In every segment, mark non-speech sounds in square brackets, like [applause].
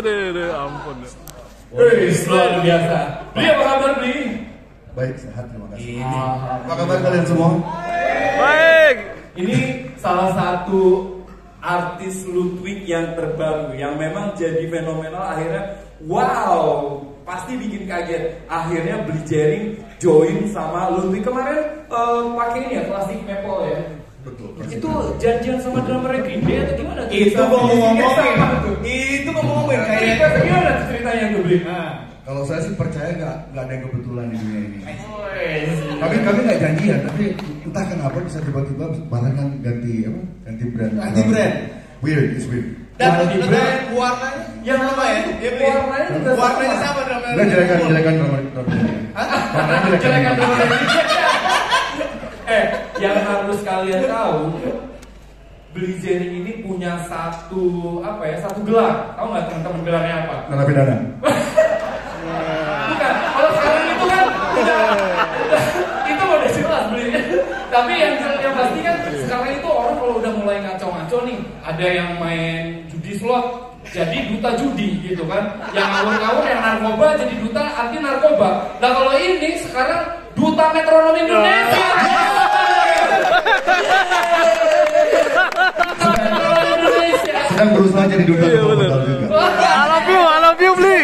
aduh, aduh, ampun. Wih, luar biasa. Beli apa kabar Beli? Baik, sehat, terima kasih. Ini. Apa kabar kalian semua? Baik. Ini salah satu artis Ludwig yang terbaru yang memang jadi fenomenal akhirnya wow pasti bikin kaget akhirnya beli jaring join sama Ludwig kemarin eh, pakai ini ya plastik maple ya Betul. itu janjian sama drummer Green Day atau gimana [laughs] tuh? Itu mau ngomongin. Itu Cerita kayak gimana tuh ceritanya tuh beli Kalau saya sih percaya nggak nggak ada yang kebetulan di dunia ini. Wes. Kami kami nggak janjian, tapi entah kenapa bisa tiba-tiba barang kan ganti apa? Ganti brand. Ganti brand. Weird, it's weird. Dan Ganti brand. warnanya Yang sama ya? Dia warnanya juga sama. Warnanya sama dong. Nggak jelekan jelekan drummer drummer. Warnanya Jelekan drummer [laughs] Eh, yang harus kalian tahu Beli jaring ini punya satu apa ya satu gelar. Tahu nggak teman-teman gelarnya apa? Narapidana. bukan kalau sekarang itu kan itu udah jelas beli tapi yang yang pasti kan sekarang itu orang kalau udah mulai ngaco-ngaco nih ada yang main judi slot jadi duta judi gitu kan. Yang ngawur-ngawur yang narkoba jadi duta anti narkoba. Nah kalau ini sekarang duta metronom Indonesia Sedang berusaha jadi duta Iya, modal juga. I love you, I love you, beli.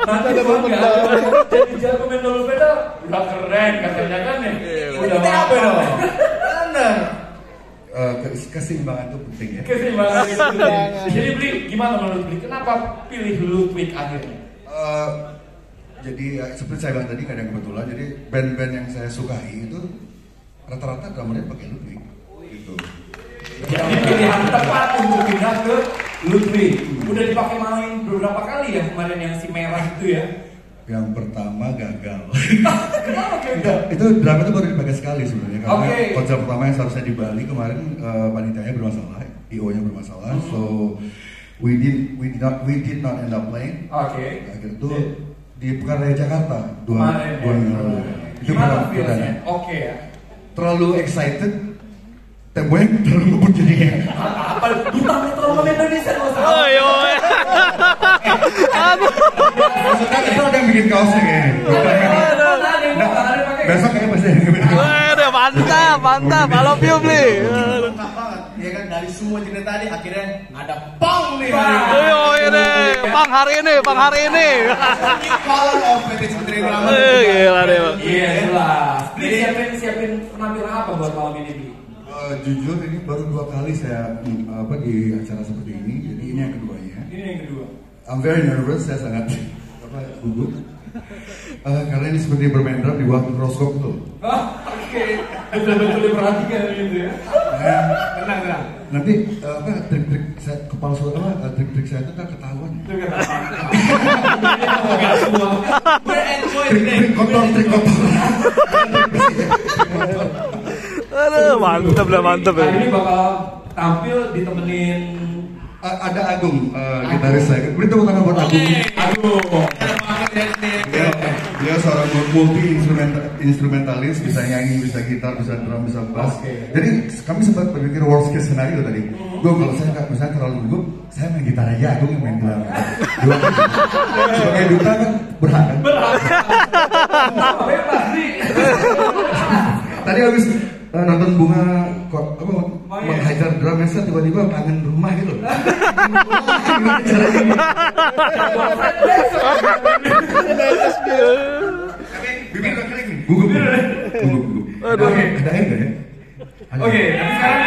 Nanti bangga jadi jago main dulu pedal udah keren katanya kan nih udah Kita apa dong? benar Eh, kes- keseimbangan itu penting ya. keseimbangan itu jadi beli gimana menurut beli kenapa pilih Ludwig akhirnya? Eh, jadi ya, seperti saya bilang tadi kadang kebetulan. Jadi band-band yang saya sukai itu rata-rata drummernya pakai Ludwig gitu. Jadi pilihan tepat untuk pindah ke Ludwig udah dipakai main beberapa kali ya kemarin yang si merah itu ya Yang pertama gagal. [laughs] kenapa Enggak, itu drama itu baru dipakai sekali sebenarnya karena Oke. konser pertama yang seharusnya di Bali kemarin panitianya bermasalah, IO-nya bermasalah, Hmm. so we did we did not we did not end up playing. oke Akhirnya itu di Pekaraya Jakarta dua kemarin dua minggu lalu. ya. Itu gimana perdana. oke ya Terlalu excited, temponya terlalu ngebut jadinya. apa duta metronom Indonesia Oh, yo. Aduh. Maksudnya itu ada yang bikin kaosnya pakai. Besok kayaknya pasti ada yang bikin. Waduh, mantap, mantap. I love you, banget. Ya kan dari semua cerita tadi akhirnya ada pang nih hari ini. Yo, ini, pang hari ini, pang hari ini. Color of PT Ciputri Drama. Eh, gila deh, Bang. Iya jelas. Siapin siapin penampilan apa buat malam ini Eh, jujur ini baru dua kali saya mm, apa di acara seperti ini, jadi ini yang keduanya. Ini yang kedua. I'm very nervous, saya sangat [laughs] apa gugup. Eh, karena ini seperti bermain drum di waktu roskop tuh. Oh, oke. Betul-betul diperhatikan gitu ya. Nah, Tenang, tenang. nanti eh, apa trik-trik saya kepala suara apa trik-trik saya itu kan ketahuan. [laughs] Trik-trik kotor, trik kotor. Aduh, mantap lah, mantap ya. Ini bakal tampil ditemenin Eh, ada Agung, eh, gitaris saya. Beri tepuk tangan buat Agung. Dari nih. Dia, seorang multi instrumental, instrumentalis, bisa nyanyi, bisa gitar, bisa drum, bisa bass. Jadi kami sempat berpikir worst case scenario tadi. Gue kalau saya nggak misalnya terlalu gugup, saya main gitar aja, aku yang main drum. Dua sebagai duta kan berhak kan. Bebas nih? Tadi habis eh, nonton bunga kok apa Oh, iya. menghajar drum saya tiba-tiba kangen rumah gitu. Bibir kering. Gugup. Gugup, gugup. Ada air nggak ya? Ada. Oke, sekarang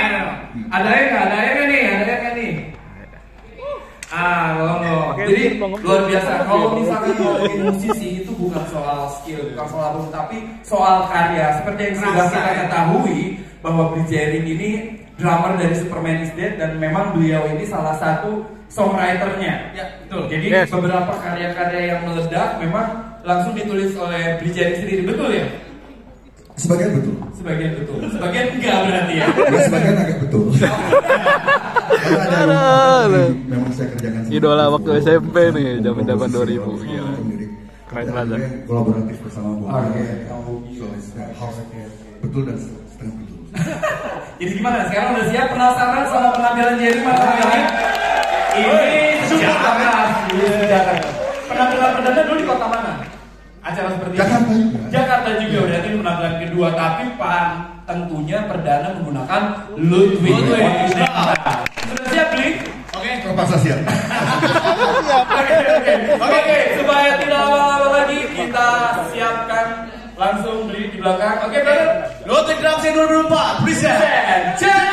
ada air nggak? Ada air nggak nih? Ada air nggak nih? Ah. Oke, Jadi luar biasa. Kalau misalkan mau jadi musisi bukan soal skill, bukan soal apa, tapi soal karya. Seperti yang sudah Rasa, kita ya. ketahui bahwa Bri Jering ini drummer dari Superman is Dead dan memang beliau ini salah satu songwriternya. Ya, betul. Jadi Yes. beberapa karya-karya yang meledak memang langsung ditulis oleh Bri Jering sendiri, betul ya? Sebagian betul. Sebagian betul, sebagian enggak berarti ya. Ya, sebagian agak betul. [laughs] Karena ada memang saya kerjakan sendiri. Idola waktu SMP nih, zaman-zaman 2000, gila. Keren banget. yang kolaboratif bersama Bung. Oke, So, it's half betul dan setengah betul. [laughs] Jadi gimana? Sekarang udah siap penasaran sama penampilan Jerry malam ini? Ini sejarah sih, sejarah. Penampilan perdana dulu di kota mana? Acara seperti Jakarta ini. juga. Jakarta juga berarti penampilan kedua, tapi pan tentunya perdana menggunakan Ludwig. Sudah siap, Bli? Oke. Terpaksa siap. [laughs] Oke, oke. Kita siapkan langsung beli di belakang. Oke, brother. Lotte Grand Prix 2004, present.